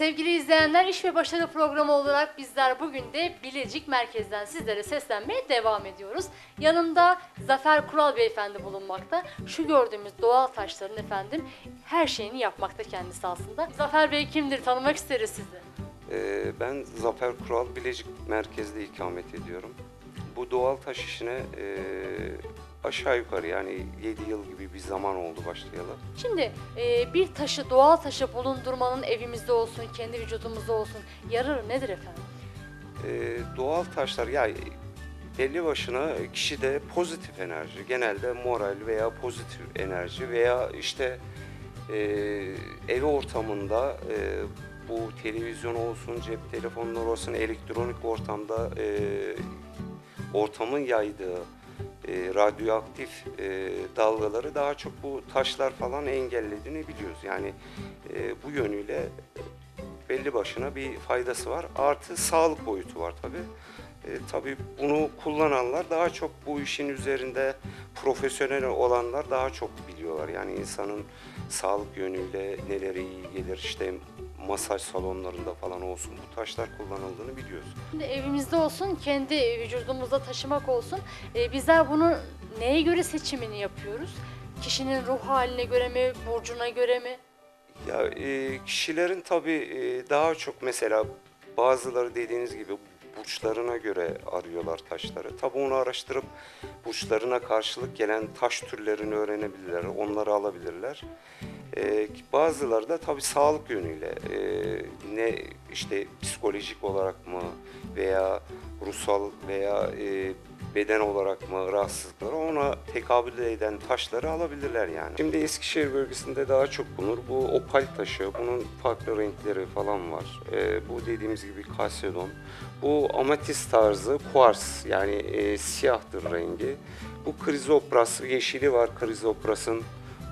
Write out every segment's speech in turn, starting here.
Sevgili izleyenler İş ve Başarı programı olarak bizler bugün de Bilecik merkezden sizlere seslenmeye devam ediyoruz. Yanımda Zafer Kural Beyefendi bulunmakta. Şu gördüğümüz doğal taşların efendim her şeyini yapmakta kendisi aslında. Zafer Bey kimdir tanımak isteriz sizi. Ee, Ben Zafer Kural Bilecik merkezde ikamet ediyorum. Bu doğal taş işine e, aşağı yukarı yani 7 yıl gibi bir zaman oldu başlayalı. Şimdi e, bir taşı doğal taşı bulundurmanın evimizde olsun, kendi vücudumuzda olsun yararı nedir efendim? Ee, Doğal taşlar yani belli başına kişide pozitif enerji, genelde moral veya pozitif enerji veya işte e, ev ortamında e, bu televizyon olsun, cep telefonları olsun, elektronik ortamda e, ortamın yaydığı e, radyoaktif e, dalgaları daha çok bu taşlar falan engellediğini biliyoruz. Yani e, bu yönüyle belli başına bir faydası var. Artı sağlık boyutu var tabii. E, tabii bunu kullananlar daha çok bu işin üzerinde profesyonel olanlar daha çok biliyorlar. Yani insanın sağlık yönüyle neleri iyi gelir işte masaj salonlarında falan olsun bu taşlar kullanıldığını biliyoruz. Şimdi evimizde olsun, kendi vücudumuzda taşımak olsun. E, bizler bunu neye göre seçimini yapıyoruz? Kişinin ruh haline göre mi, burcuna göre mi? Ya e, kişilerin tabii e, daha çok mesela bazıları dediğiniz gibi burçlarına göre arıyorlar taşları. Tabii onu araştırıp burçlarına karşılık gelen taş türlerini öğrenebilirler, onları alabilirler. E, bazıları da tabii sağlık yönüyle e, ne işte psikolojik olarak mı veya ruhsal veya e, beden olarak mı rahatsızlıkları ona tekabül eden taşları alabilirler yani. Şimdi Eskişehir bölgesinde daha çok bulunur. Bu opal taşı, bunun farklı renkleri falan var. Ee, bu dediğimiz gibi kalsedon. Bu amatist tarzı kuars yani e, siyahtır rengi. Bu krizopras, yeşili var krizoprasın.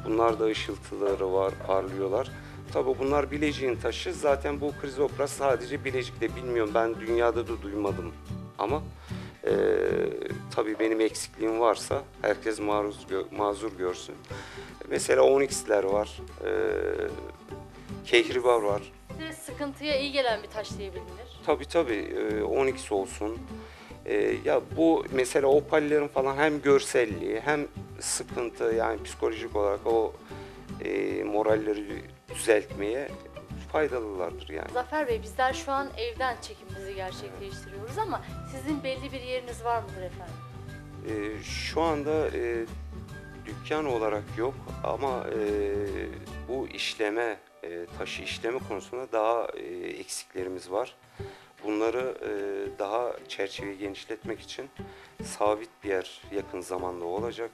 Bunlar da ışıltıları var, parlıyorlar. Tabii bunlar Bilecik'in taşı. Zaten bu krizopras sadece Bilecik'te bilmiyorum. Ben dünyada da duymadım. Ama ee, tabii benim eksikliğim varsa herkes maruz gö- mazur görsün. Mesela onyx'ler var, ee, kehribar var. Sıkıntıya iyi gelen bir taş diye bilinir. Tabii tabii e, onyx olsun. Ee, ya bu mesela opallerin falan hem görselliği hem sıkıntı yani psikolojik olarak o e, moralleri düzeltmeye faydalılardır yani. Zafer Bey bizler şu an evden çekimimizi gerçekleştiriyoruz ama sizin belli bir yeriniz var mıdır efendim? Ee, şu anda e, dükkan olarak yok ama e, bu işleme, e, taşı işleme konusunda daha e, eksiklerimiz var. Bunları e, daha çerçeveyi genişletmek için sabit bir yer yakın zamanda olacak.